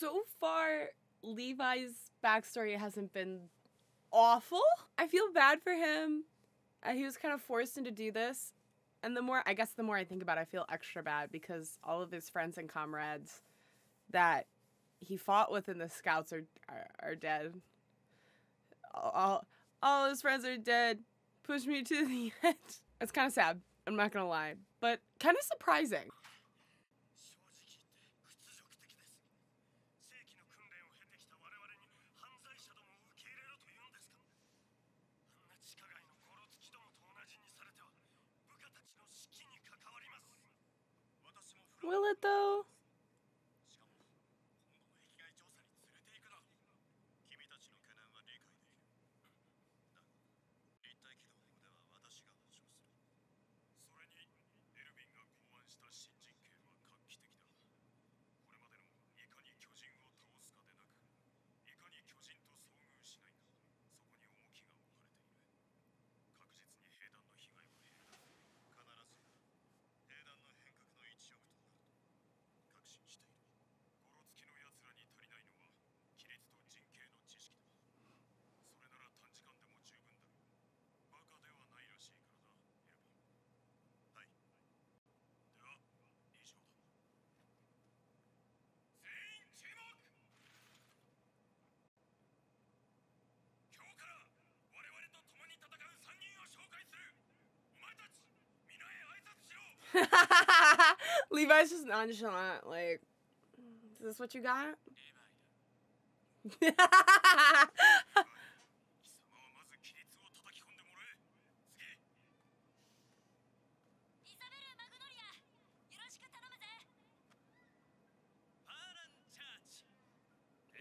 so far, Levi's backstory hasn't been awful. I feel bad for him. Uh, he was kind of forced into do this. And the more, I guess, the more I think about it, I feel extra bad because all of his friends and comrades that he fought with in the scouts are, are, are dead. All, all, all his friends are dead. Push me to the edge. It's kind of sad. I'm not going to lie, but kind of surprising. Will it though? Levi's just nonchalant, like, is this what you got?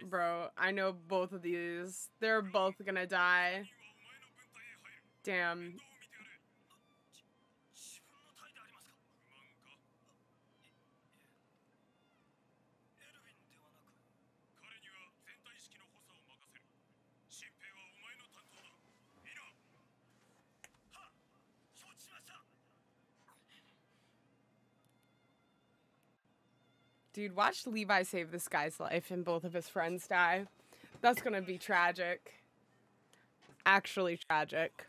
Bro, I know both of these. They're both gonna die. Damn, Dude, watch Levi save this guy's life and both of his friends die. That's gonna be tragic. Actually tragic.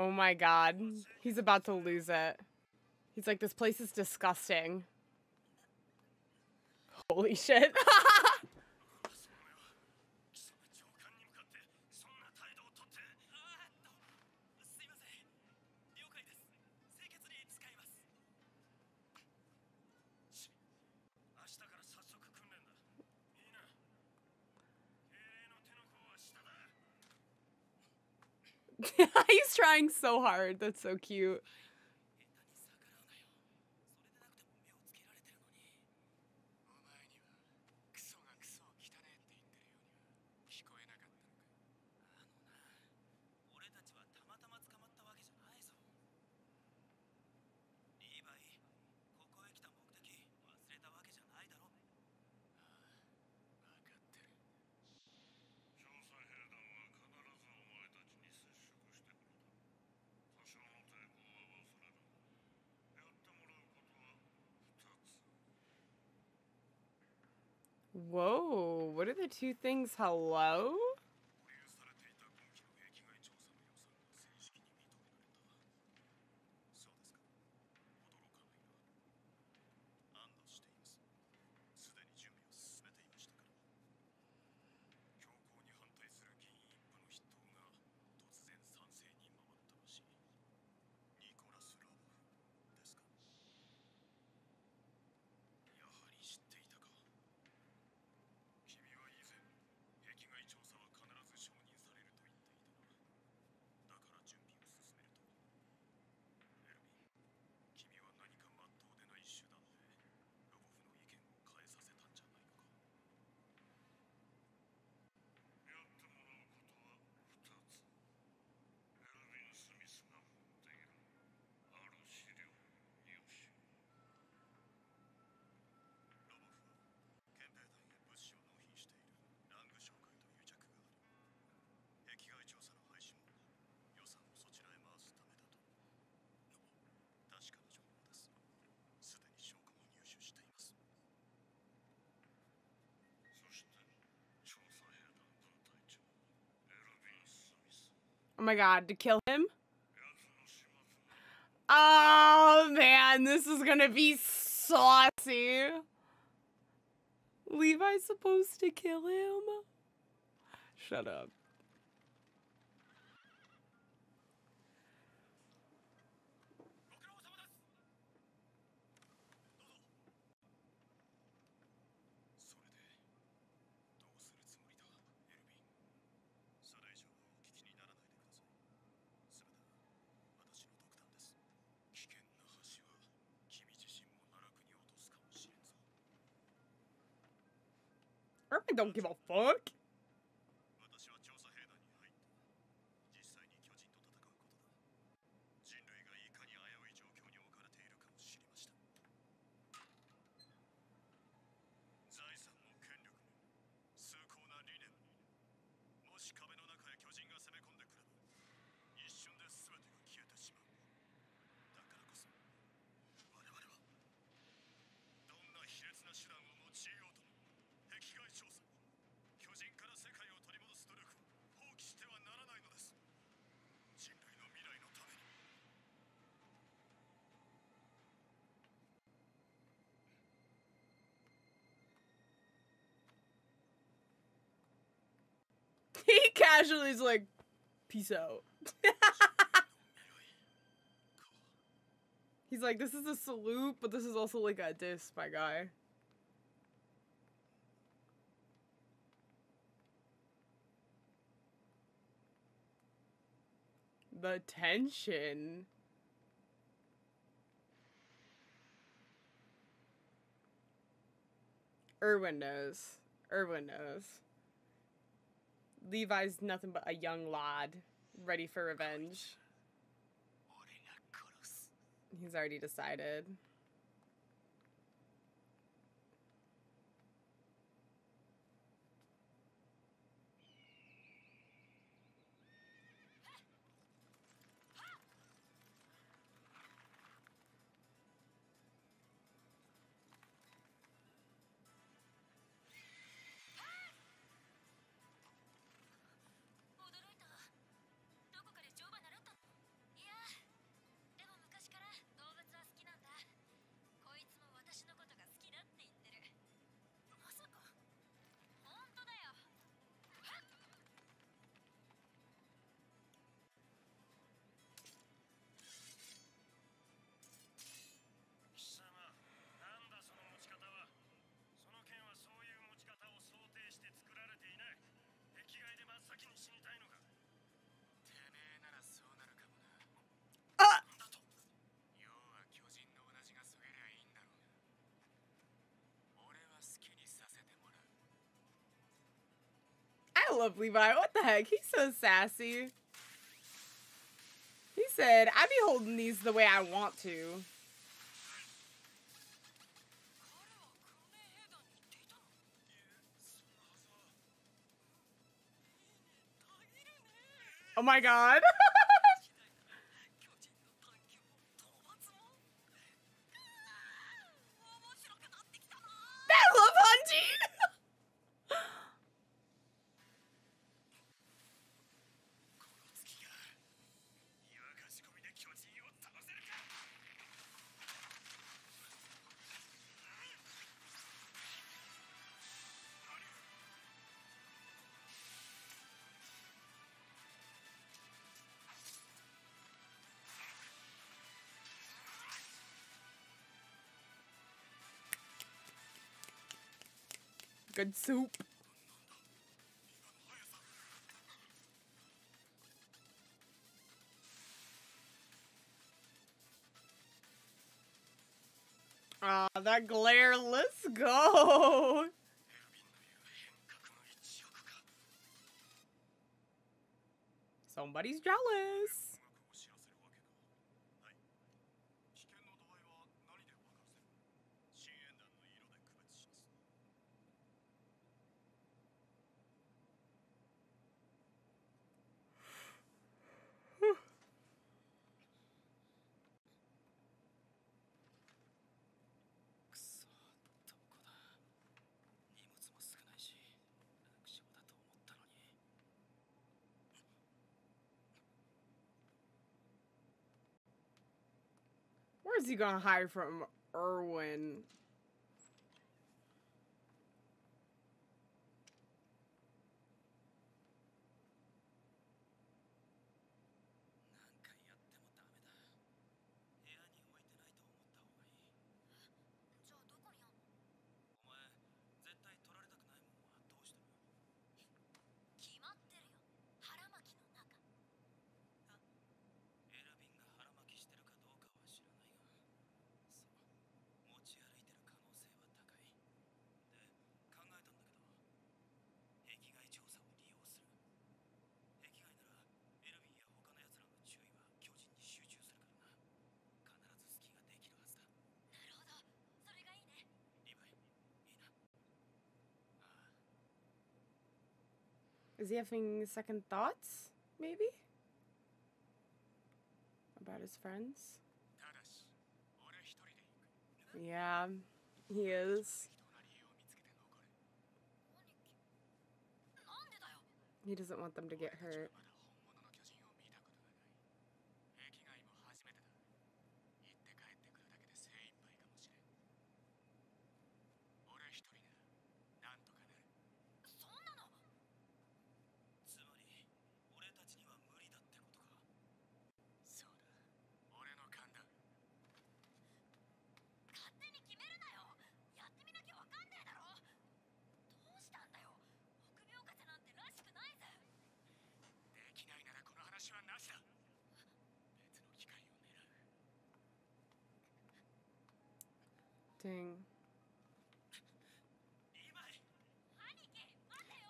Oh my god. He's about to lose it. He's like, this place is disgusting. Holy shit. trying so hard. That's so cute. Whoa, what are the two things? Hello? Oh my god, to kill him? Oh man, this is gonna be saucy. Levi's supposed to kill him? Shut up. I don't give a fuck. He casually is like, peace out. He's like, this is a salute, but this is also like a diss, my guy. The tension. Erwin knows. Erwin knows. Levi's nothing but a young lad ready for revenge. He's already decided. I love Levi. What the heck? He's so sassy. He said, I be holding these the way I want to. Oh my god. Good soup. Ah, that glare, let's go! Somebody's jealous! He gonna hide from Erwin? Is he having second thoughts, maybe? About his friends? Yeah, he is. He doesn't want them to get hurt.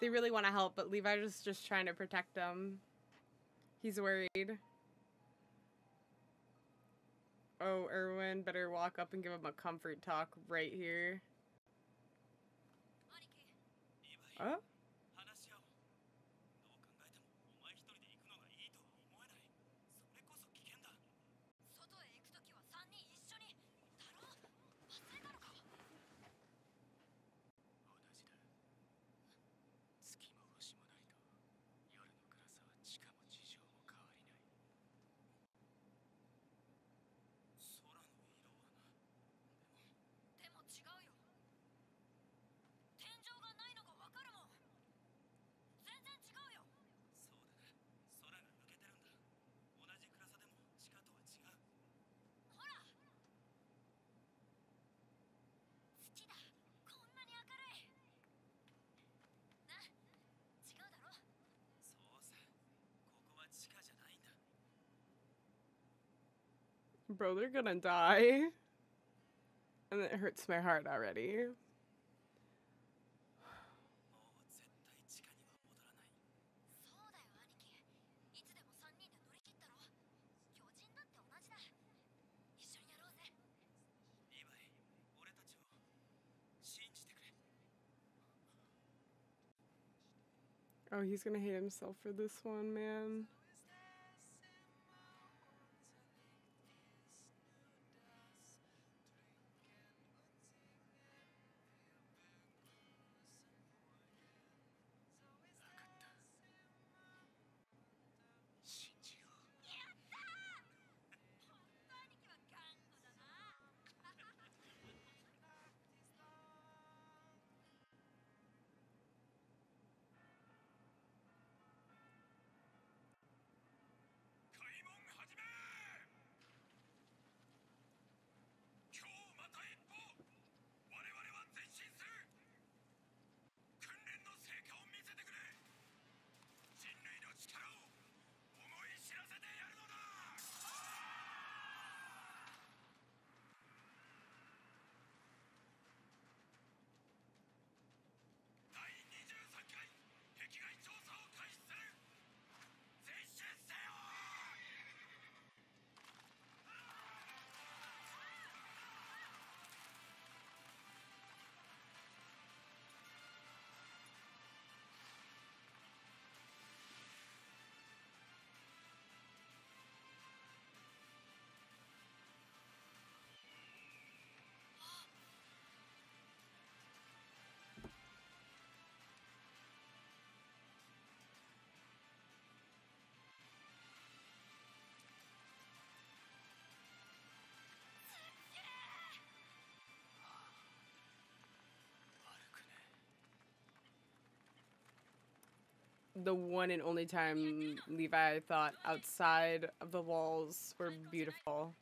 they really want to help, but Levi is just trying to protect them. He's worried. Oh, Erwin, better walk up and give him a comfort talk right here. Oh? Bro, they're gonna die. And it hurts my heart already. Oh, he's gonna hate himself for this one, man. the one and only time Levi thought outside of the walls were beautiful.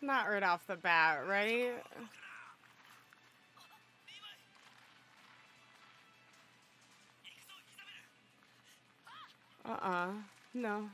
Not right off the bat, right? Uh-uh. No.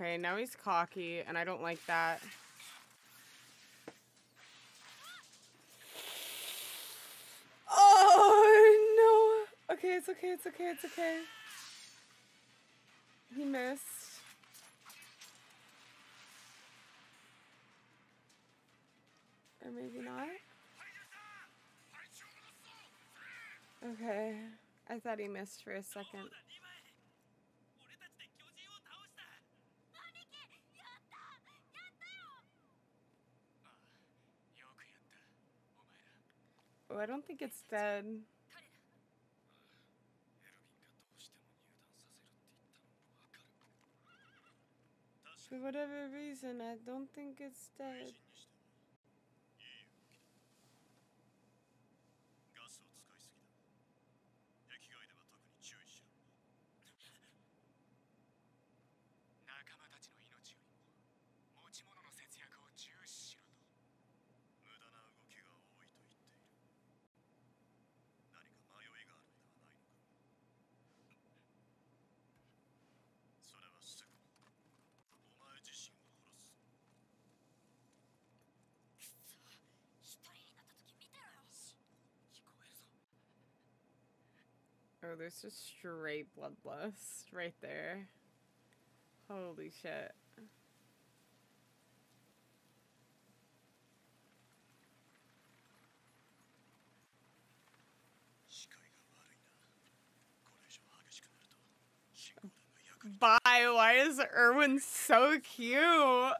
Okay, now he's cocky, and I don't like that. Oh, no. Okay, it's okay, it's okay, it's okay. He missed. Or maybe not. Okay. I thought he missed for a second. Oh, I don't think it's dead. For whatever reason, I don't think it's dead. Oh, there's just straight bloodlust right there. Holy shit. Bye, why is Erwin so cute?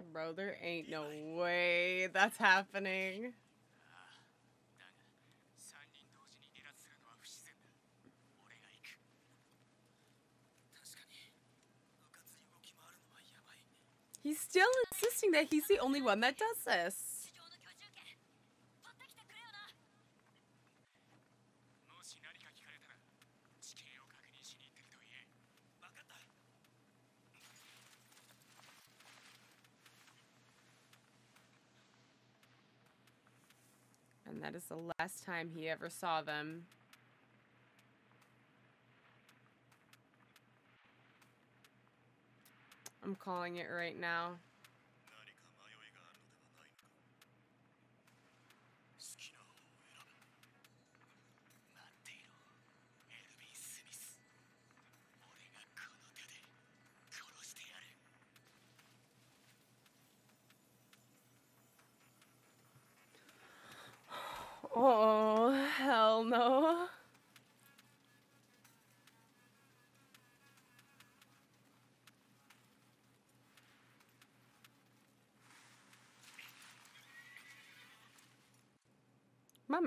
Bro, there ain't no way that's happening. He's still insisting that he's the only one that does this. And that is the last time he ever saw them. I'm calling it right now.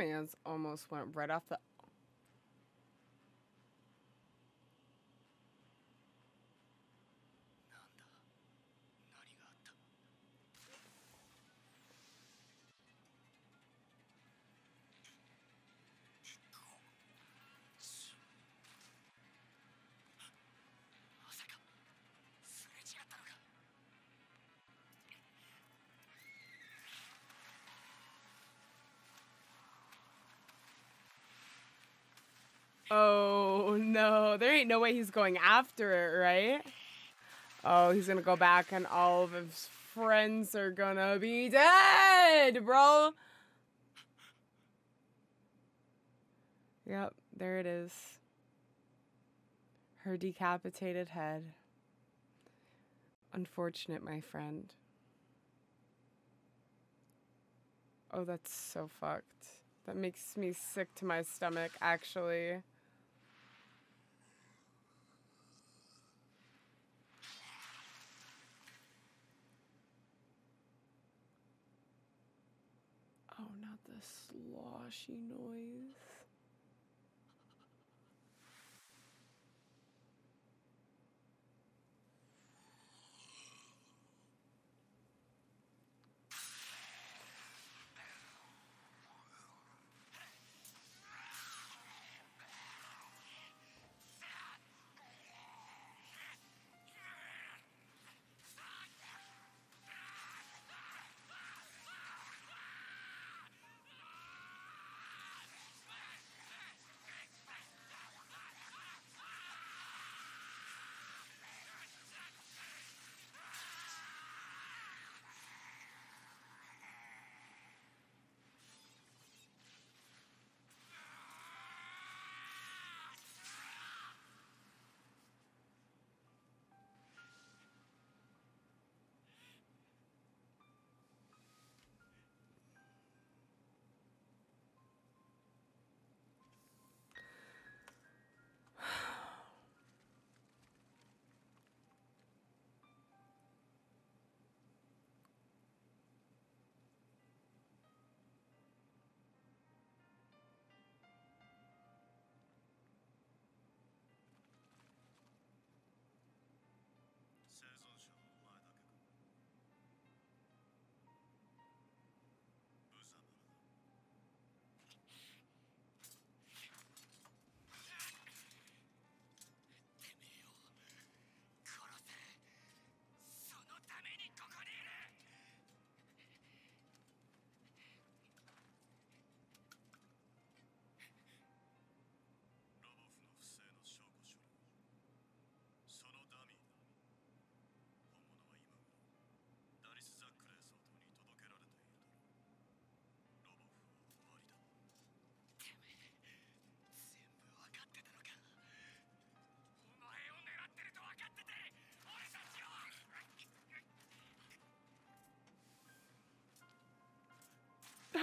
man's almost went right off the Oh no, there ain't no way he's going after it, right? Oh, he's gonna go back and all of his friends are gonna be dead, bro. Yep, there it is. Her decapitated head. Unfortunate, my friend. Oh, that's so fucked. That makes me sick to my stomach, actually. squashy noise.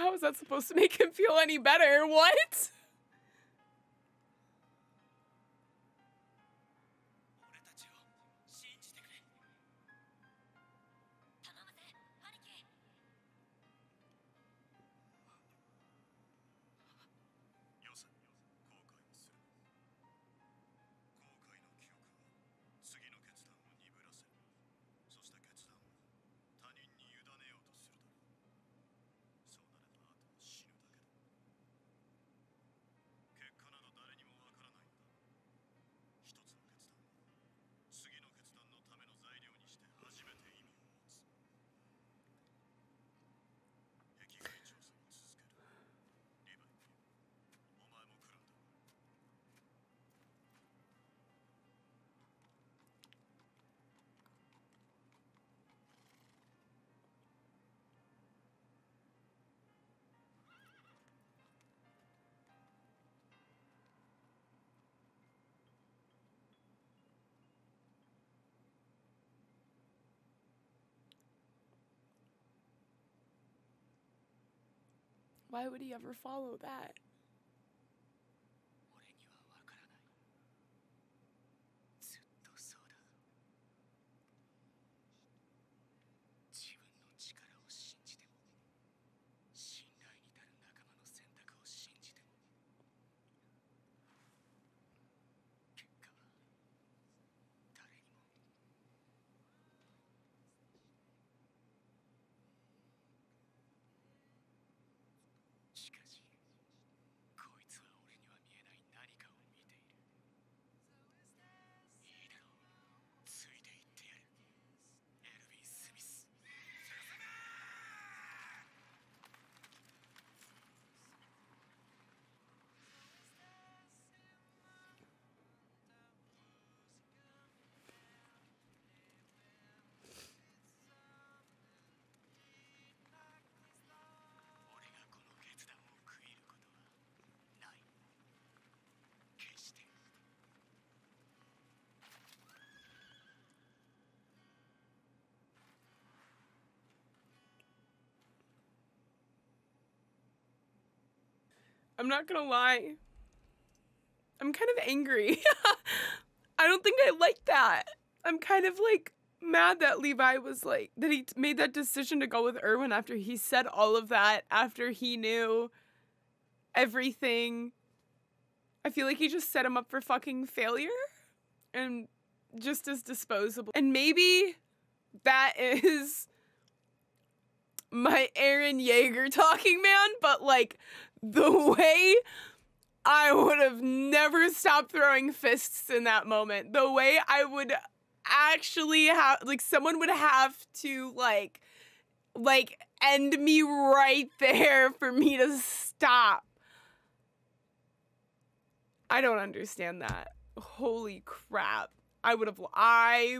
how is that supposed to make him feel any better? What? Why would he ever follow that? I'm not gonna lie. I'm kind of angry. I don't think I like that. I'm kind of like mad that Levi was like that he made that decision to go with Erwin after he said all of that, after he knew everything. I feel like he just set him up for fucking failure and just as disposable. And maybe that is my Eren Yeager talking man, but like the way I would have never stopped throwing fists in that moment. The way I would actually have like someone would have to like like end me right there for me to stop. I don't understand that. Holy crap. I would have I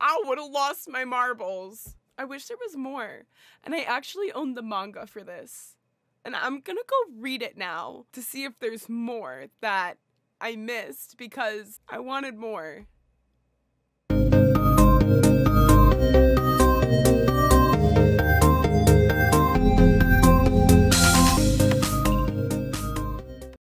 I would have lost my marbles. I wish there was more. And I actually own the manga for this. And I'm gonna go read it now to see if there's more that I missed because I wanted more.